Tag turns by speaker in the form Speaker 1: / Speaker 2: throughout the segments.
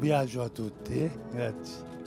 Speaker 1: viaggio a tutti, grazie.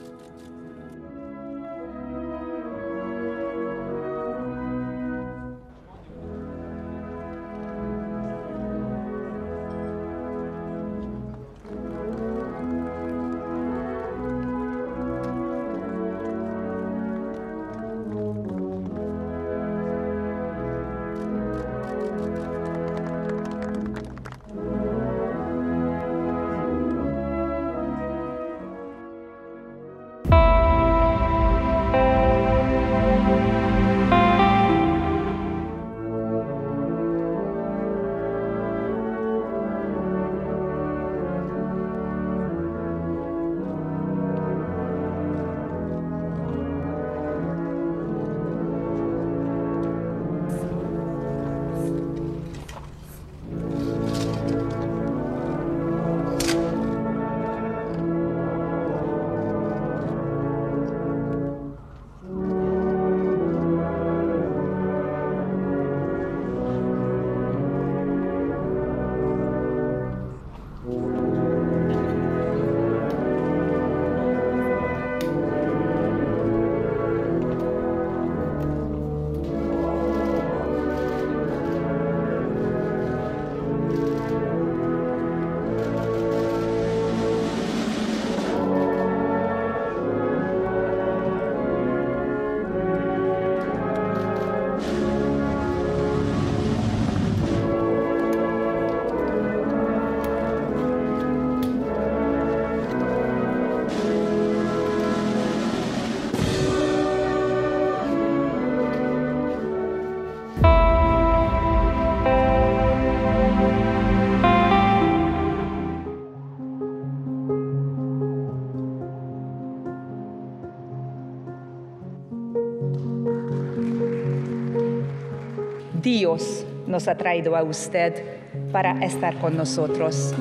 Speaker 2: Nos ha traído a usted para estar con nosotros.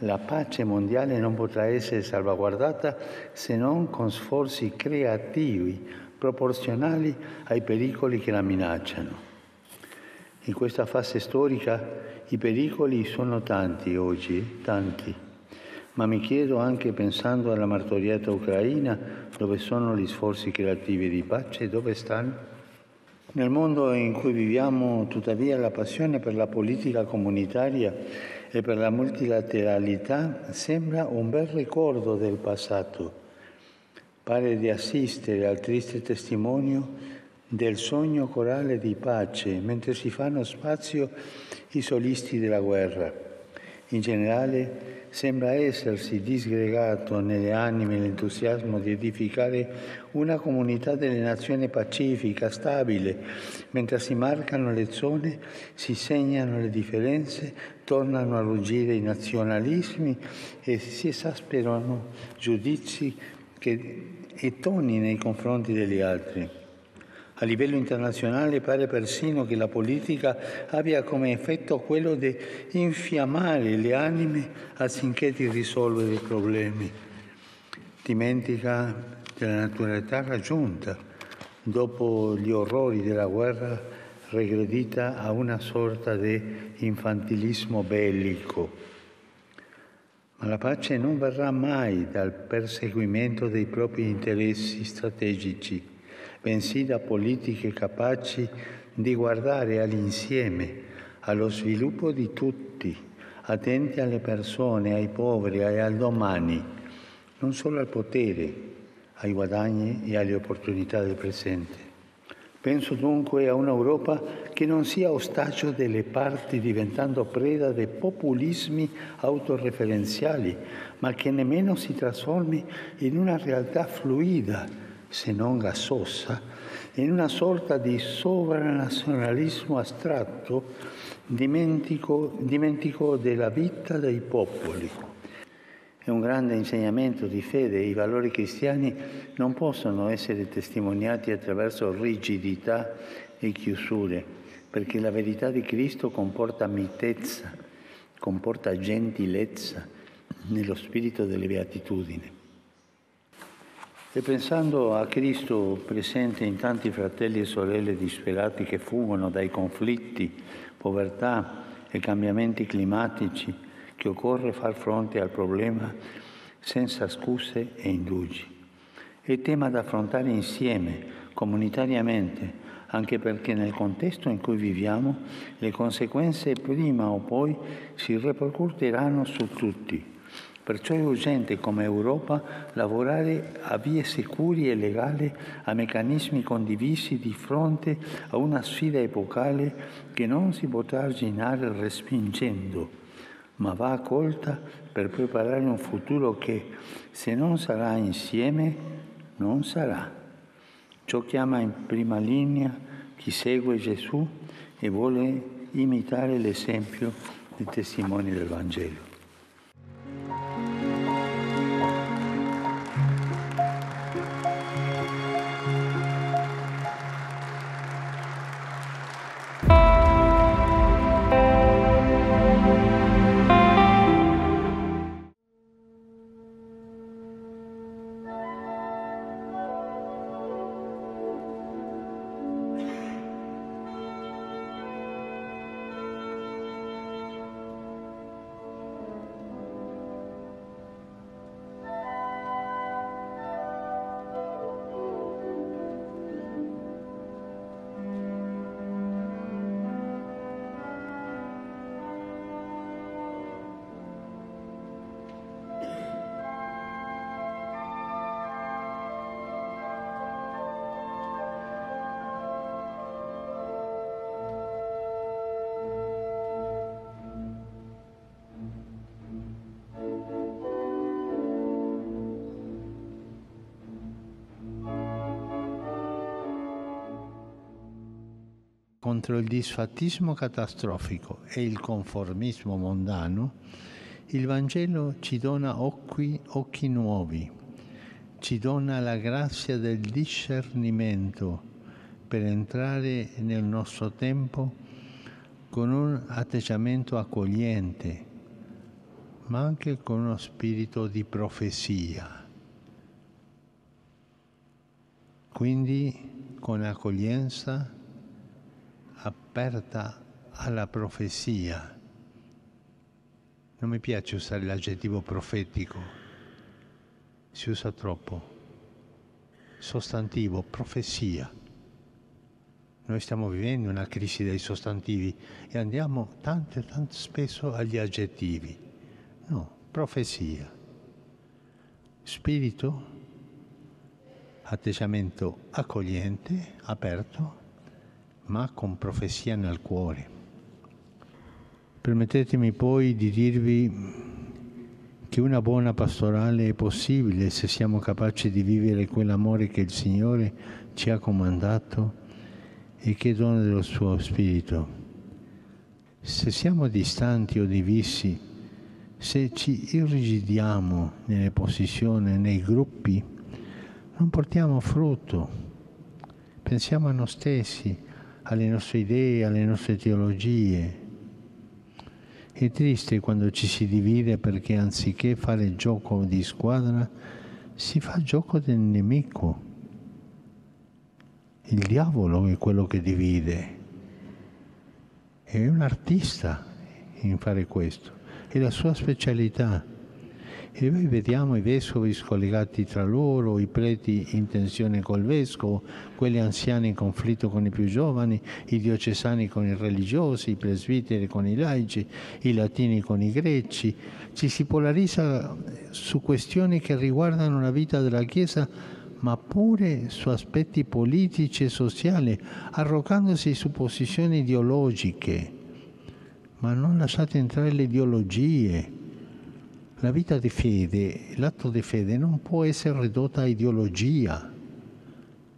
Speaker 3: La pace mondiale non potrà essere salvaguardata se non con sforzi creativi proporzionali ai pericoli che la minacciano. In questa fase storica i pericoli sono tanti oggi, tanti, ma mi chiedo anche pensando alla martoriata Ucraina dove sono gli sforzi creativi di pace, dove stanno? Nel mondo in cui viviamo, tuttavia, la passione per la politica comunitaria e per la multilateralità sembra un bel ricordo del passato. Pare di assistere al triste testimonio del sogno corale di pace mentre si fanno spazio i solisti della guerra. In generale sembra essersi disgregato nelle anime l'entusiasmo di edificare una comunità delle nazioni pacifica, stabile, mentre si marcano le zone, si segnano le differenze, tornano a ruggire i nazionalismi e si esasperano giudizi che, e toni nei confronti degli altri. A livello internazionale pare persino che la politica abbia come effetto quello di infiammare le anime anziché di risolvere i problemi. Dimentica della naturalità raggiunta dopo gli orrori della guerra regredita a una sorta di infantilismo bellico. Ma la pace non verrà mai dal perseguimento dei propri interessi strategici bensì da politiche capaci di guardare all'insieme, allo sviluppo di tutti, attenti alle persone, ai poveri e al domani, non solo al potere, ai guadagni e alle opportunità del presente. Penso dunque a un'Europa che non sia ostaggio delle parti diventando preda dei populismi autoreferenziali, ma che nemmeno si trasformi in una realtà fluida, se non gassosa, in una sorta di sovranazionalismo astratto dimentico, dimentico della vita dei popoli. È un grande insegnamento di fede. I valori cristiani non possono essere testimoniati attraverso rigidità e chiusure, perché la verità di Cristo comporta mitezza, comporta gentilezza nello spirito delle beatitudini.
Speaker 4: E pensando a Cristo presente in tanti fratelli e sorelle disperati che fuggono dai conflitti, povertà e cambiamenti climatici, che occorre far fronte al problema senza scuse e indugi. È tema da affrontare insieme, comunitariamente, anche perché nel contesto in cui viviamo le conseguenze prima o poi si ripercuoteranno su tutti Perciò è urgente come Europa lavorare a vie sicure e legali, a meccanismi condivisi di fronte a una sfida epocale che non si potrà arginare respingendo, ma va accolta per preparare un futuro che, se non sarà insieme, non sarà. Ciò chiama in prima linea chi segue Gesù e vuole imitare l'esempio dei testimoni del Vangelo.
Speaker 3: Contro il disfattismo catastrofico e il conformismo mondano, il Vangelo ci dona occhi, occhi nuovi, ci dona la grazia del discernimento per entrare nel nostro tempo con un atteggiamento accogliente, ma anche con uno spirito di profezia. Quindi con accoglienza aperta alla profezia. Non mi piace usare l'aggettivo profetico, si usa troppo. Sostantivo, profezia. Noi stiamo vivendo una crisi dei sostantivi e andiamo tanto tanto spesso agli aggettivi. No, profezia. Spirito, atteggiamento accogliente, aperto, ma con profezia nel cuore. Permettetemi poi di dirvi che una buona pastorale è possibile se siamo capaci di vivere quell'amore che il Signore ci ha comandato e che dona dello suo Spirito. Se siamo distanti o divisi, se ci irrigidiamo nelle posizioni, nei gruppi, non portiamo frutto. Pensiamo a noi stessi, alle nostre idee, alle nostre teologie. È triste quando ci si divide perché anziché fare gioco di squadra si fa gioco del nemico. Il diavolo è quello che divide. È un artista in fare questo. È la sua specialità. E noi vediamo i vescovi scollegati tra loro, i preti in tensione col vescovo, quelli anziani in conflitto con i più giovani, i diocesani con i religiosi, i presbiteri con i laici, i latini con i greci. Ci si polarizza su questioni che riguardano la vita della Chiesa ma pure su aspetti politici e sociali, arrogandosi su posizioni ideologiche. Ma non lasciate entrare le ideologie, la vita di fede, l'atto di fede non può essere ridotta a ideologia.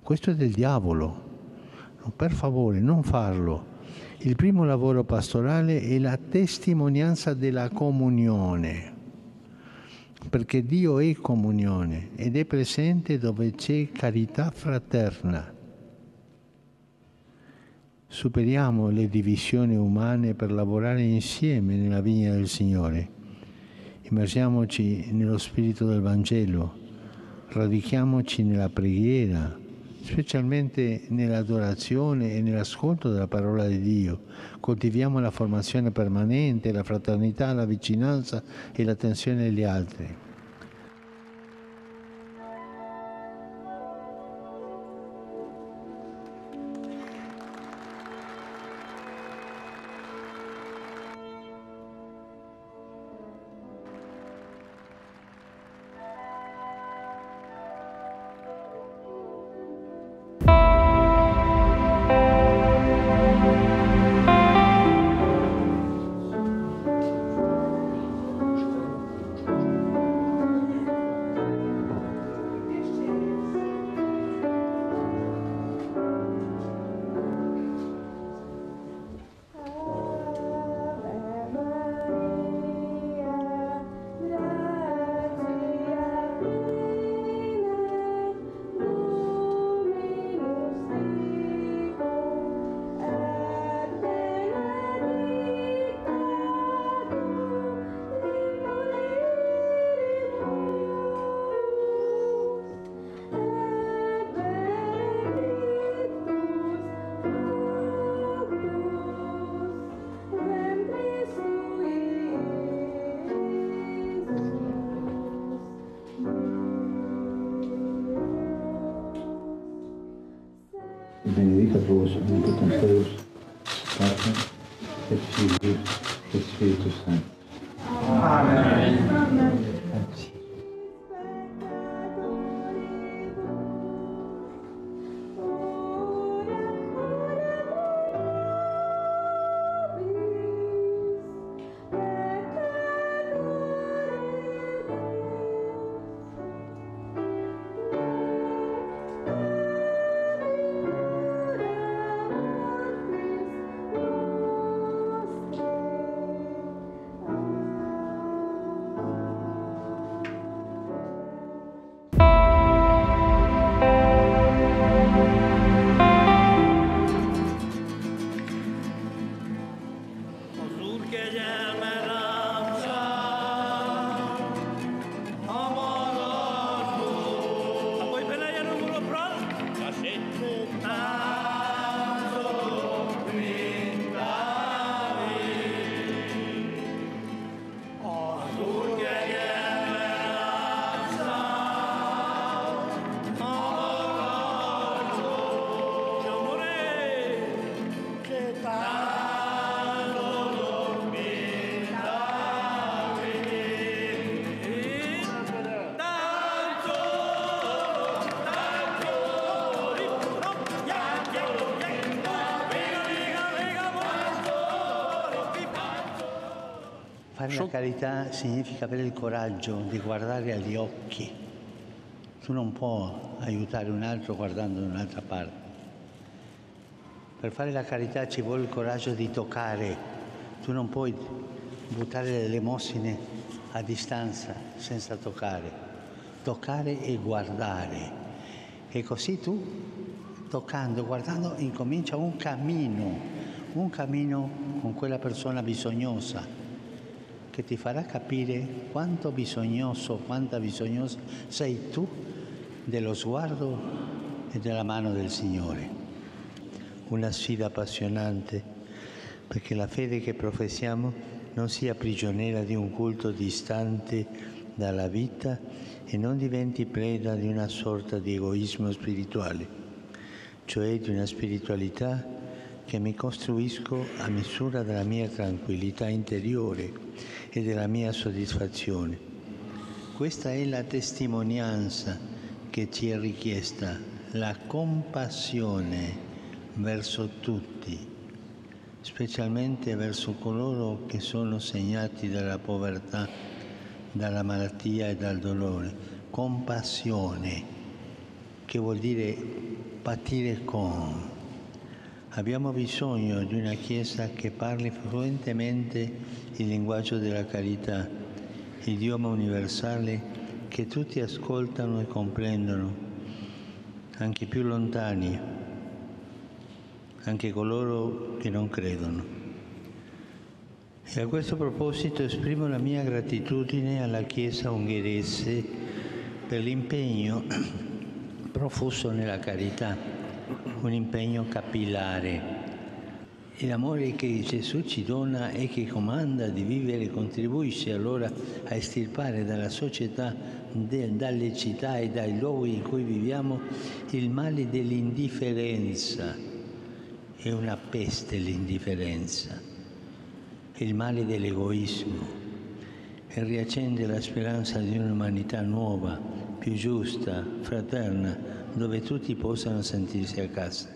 Speaker 3: Questo è del diavolo. Per favore, non farlo. Il primo lavoro pastorale è la testimonianza della comunione, perché Dio è comunione ed è presente dove c'è carità fraterna. Superiamo le divisioni umane per lavorare insieme nella vigna del Signore immergiamoci nello spirito del Vangelo, radichiamoci nella preghiera, specialmente nell'adorazione e nell'ascolto della parola di Dio. Coltiviamo la formazione permanente, la fraternità, la vicinanza e l'attenzione agli altri. benedica vos omnipotens Pátria et Filho Espírito Santo. Amém. Amém. La carità significa avere il coraggio di guardare agli occhi. Tu non puoi aiutare un altro guardando da un'altra parte. Per fare la carità ci vuole il coraggio di toccare. Tu non puoi buttare le elemosine a distanza senza toccare. Toccare e guardare. E così tu, toccando, guardando, incomincia un cammino, un cammino con quella persona bisognosa che ti farà capire quanto bisognoso, quanta bisognosa sei tu dello sguardo e della mano del Signore. Una sfida appassionante perché la fede che professiamo non sia prigioniera di un culto distante dalla vita e non diventi preda di una sorta di egoismo spirituale, cioè di una spiritualità che mi costruisco a misura della mia tranquillità interiore e della mia soddisfazione. Questa è la testimonianza che ci è richiesta, la compassione verso tutti, specialmente verso coloro che sono segnati dalla povertà, dalla malattia e dal dolore. Compassione, che vuol dire patire con. Abbiamo bisogno di una Chiesa che parli fluentemente il linguaggio della carità, idioma universale che tutti ascoltano e comprendono, anche i più lontani, anche coloro che non credono. E a questo proposito esprimo la mia gratitudine alla Chiesa ungherese per l'impegno profuso nella carità, un impegno capillare. E l'amore che Gesù ci dona e che comanda di vivere contribuisce allora a estirpare dalla società, dalle città e dai luoghi in cui viviamo il male dell'indifferenza. È una peste l'indifferenza, il male dell'egoismo e riaccende la speranza di un'umanità nuova, più giusta, fraterna, dove tutti possano sentirsi a casa.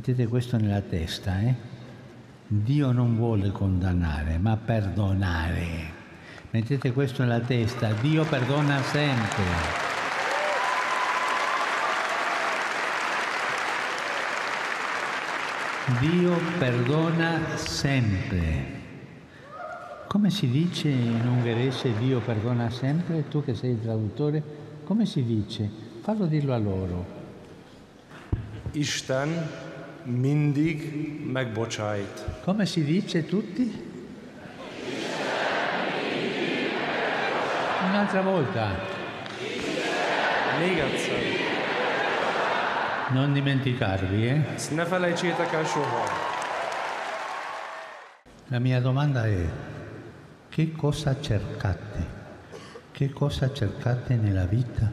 Speaker 3: Mettete questo nella testa, eh? Dio non vuole condannare, ma perdonare. Mettete questo nella testa, Dio perdona sempre. Dio perdona sempre. Come si dice in ungherese Dio perdona sempre? Tu che sei il traduttore, come si dice? Fallo dirlo a loro.
Speaker 1: Isten mindig megbocsájt.
Speaker 3: Come si dice tutti? Un'altra volta.
Speaker 1: Még egyszer.
Speaker 3: Non dimenticarvi, eh?
Speaker 1: Ezt ne felejtsétek el soha.
Speaker 3: La mia domanda è, che cosa cercate? Che cosa cercate nella vita?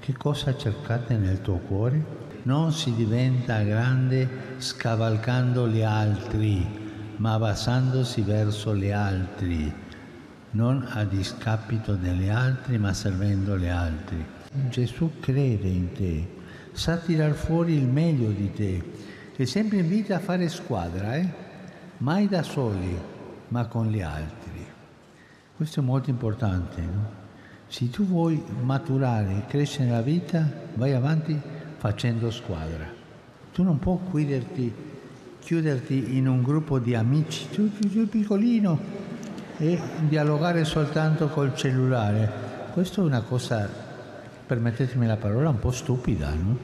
Speaker 3: Che cosa cercate nel tuo cuore? Non si diventa grande scavalcando gli altri, ma basandosi verso gli altri non a discapito degli altri, ma servendo gli altri. Gesù crede in te, sa tirar fuori il meglio di te e sempre invita a fare squadra, eh? mai da soli, ma con gli altri. Questo è molto importante. No? Se tu vuoi maturare, crescere nella vita, vai avanti facendo squadra. Tu non puoi chiuderti, chiuderti in un gruppo di amici, tu, tu, tu piccolino, e dialogare soltanto col cellulare. Questo è una cosa, permettetemi la parola, un po' stupida, no?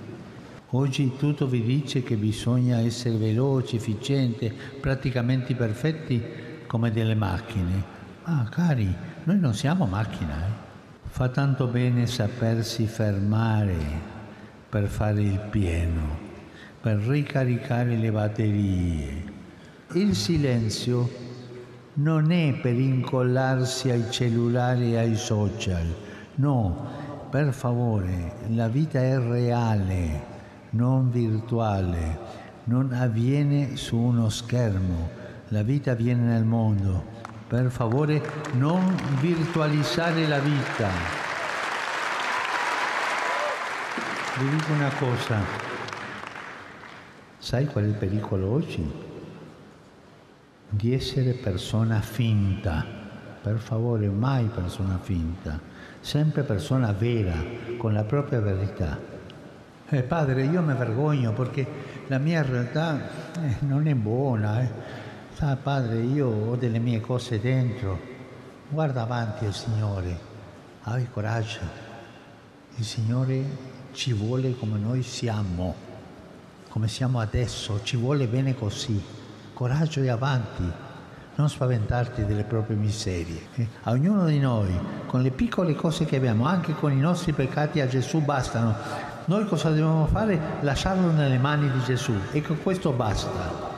Speaker 3: Oggi tutto vi dice che bisogna essere veloci, efficienti, praticamente perfetti come delle macchine. Ma cari, noi non siamo macchine. Eh? Fa tanto bene sapersi fermare per fare il pieno, per ricaricare le batterie. Il silenzio non è per incollarsi ai cellulari e ai social, no, per favore, la vita è reale, non virtuale, non avviene su uno schermo, la vita avviene nel mondo. Per favore, non virtualizzare la vita. Vi dico una cosa, sai qual è il pericolo oggi? di essere persona finta. Per favore, mai persona finta, sempre persona vera, con la propria verità. Eh, padre, io mi vergogno perché la mia realtà eh, non è buona. Eh. Sa, padre, io ho delle mie cose dentro. Guarda avanti il Signore, abbi coraggio. Il Signore ci vuole come noi siamo, come siamo adesso, ci vuole bene così coraggio e avanti, non spaventarti delle proprie miserie. Eh, a ognuno di noi, con le piccole cose che abbiamo, anche con i nostri peccati a Gesù bastano. Noi cosa dobbiamo fare? Lasciarlo nelle mani di Gesù e con questo basta.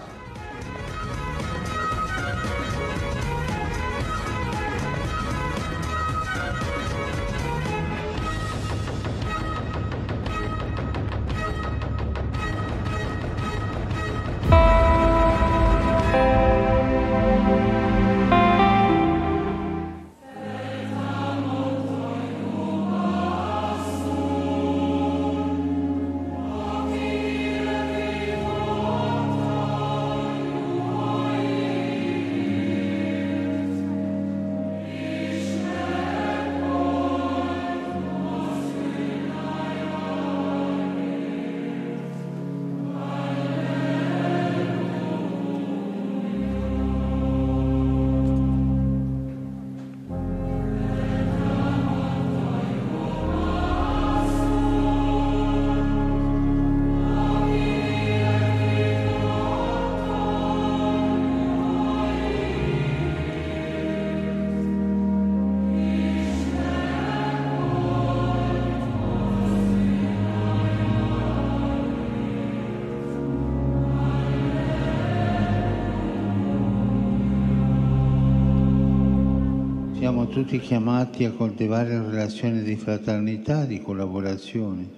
Speaker 3: Tutti chiamati a coltivare relazioni di fraternità, di collaborazione,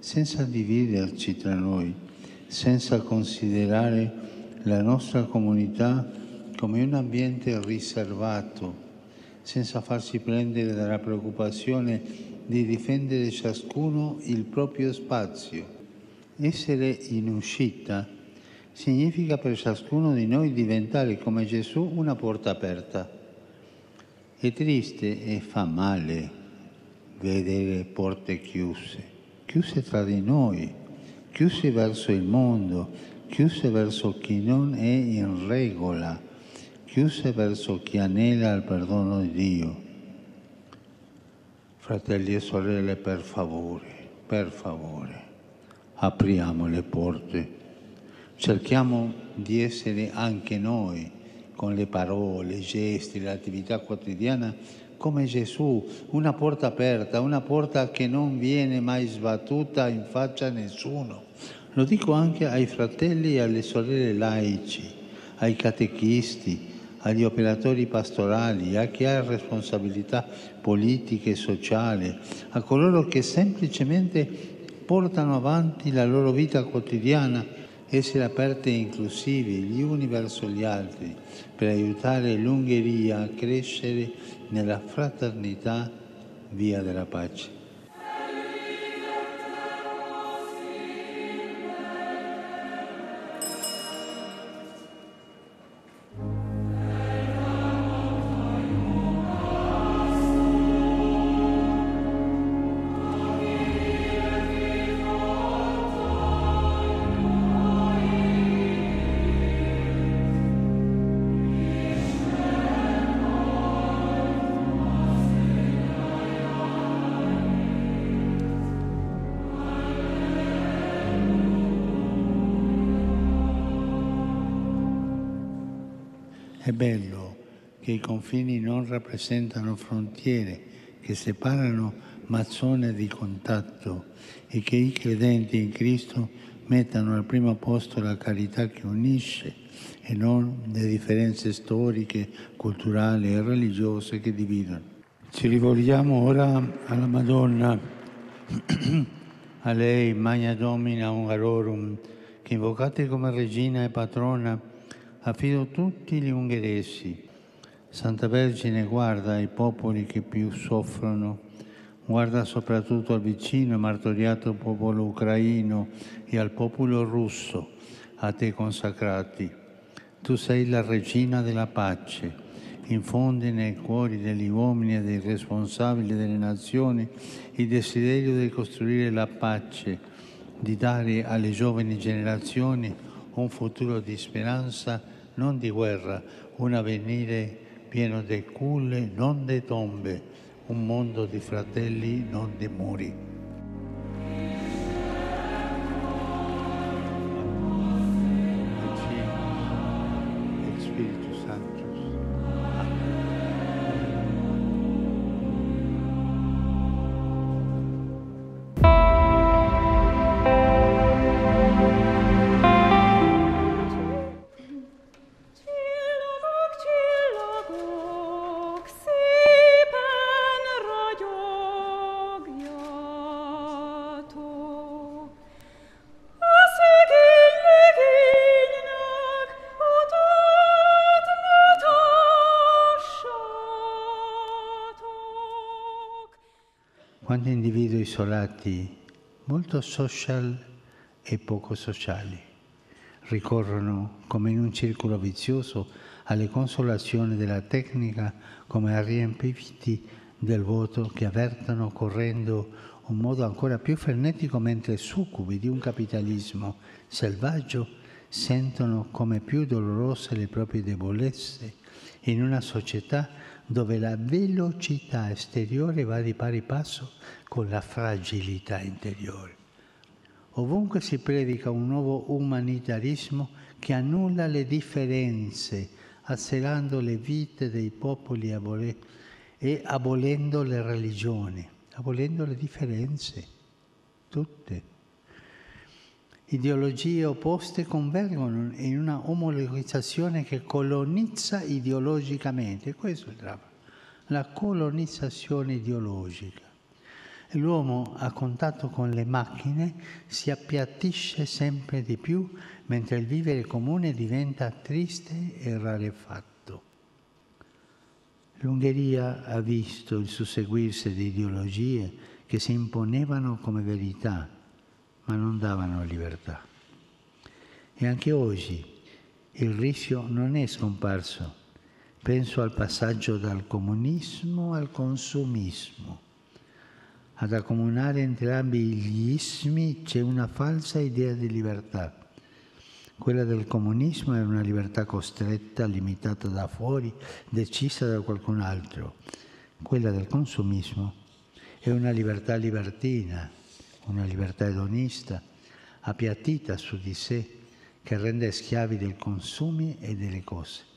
Speaker 3: senza dividerci tra noi, senza considerare la nostra comunità come un ambiente riservato, senza farsi prendere dalla preoccupazione di difendere ciascuno il proprio spazio. Essere in uscita significa per ciascuno di noi diventare come Gesù una porta aperta è triste e fa male vedere porte chiuse, chiuse tra di noi, chiuse verso il mondo, chiuse verso chi non è in regola, chiuse verso chi anela il perdono di Dio. Fratelli e sorelle, per favore, per favore, apriamo le porte, cerchiamo di essere anche noi con le parole, i gesti, l'attività quotidiana, come Gesù, una porta aperta, una porta che non viene mai sbattuta in faccia a nessuno. Lo dico anche ai fratelli e alle sorelle laici, ai catechisti, agli operatori pastorali, a chi ha responsabilità politiche e sociali, a coloro che semplicemente portano avanti la loro vita quotidiana essere aperte e inclusivi gli uni verso gli altri per aiutare l'Ungheria a crescere nella fraternità via della pace. È bello che i confini non rappresentano frontiere che separano ma zone di contatto e che i credenti in Cristo mettano al primo posto la carità che unisce e non le differenze storiche, culturali e religiose che dividono. Ci rivolgiamo ora alla Madonna, a lei, Magna Domina Ungarorum, che invocate come regina e patrona affido tutti gli ungheresi. Santa Vergine guarda i popoli che più soffrono, guarda soprattutto al vicino e martoriato popolo ucraino e al popolo russo, a te consacrati. Tu sei la regina della pace, infondi nei cuori degli uomini e dei responsabili delle nazioni il desiderio di costruire la pace, di dare alle giovani generazioni un futuro di speranza non di guerra, un avvenire pieno di culle, non di tombe, un mondo di fratelli, non di muri. Isolati, molto social e poco sociali, ricorrono come in un circolo vizioso alle consolazioni della tecnica come a riempiti del vuoto che avvertono correndo un modo ancora più frenetico mentre succubi di un capitalismo selvaggio sentono come più dolorose le proprie debolezze in una società dove la velocità esteriore va di pari passo con la fragilità interiore. Ovunque si predica un nuovo umanitarismo che annulla le differenze, azzerando le vite dei popoli abole- e abolendo le religioni, abolendo le differenze, tutte. Ideologie opposte convergono in una omologizzazione che colonizza ideologicamente. Questo è il dramma, la colonizzazione ideologica. L'uomo a contatto con le macchine si appiattisce sempre di più mentre il vivere comune diventa triste e rarefatto. L'Ungheria ha visto il susseguirsi di ideologie che si imponevano come verità, ma non davano libertà. E anche oggi il rischio non è scomparso. Penso al passaggio dal comunismo al consumismo. Ad accomunare entrambi gli ismi c'è una falsa idea di libertà. Quella del comunismo è una libertà costretta, limitata da fuori, decisa da qualcun altro. Quella del consumismo è una libertà libertina, una libertà edonista, appiattita su di sé, che rende schiavi dei consumi e delle cose.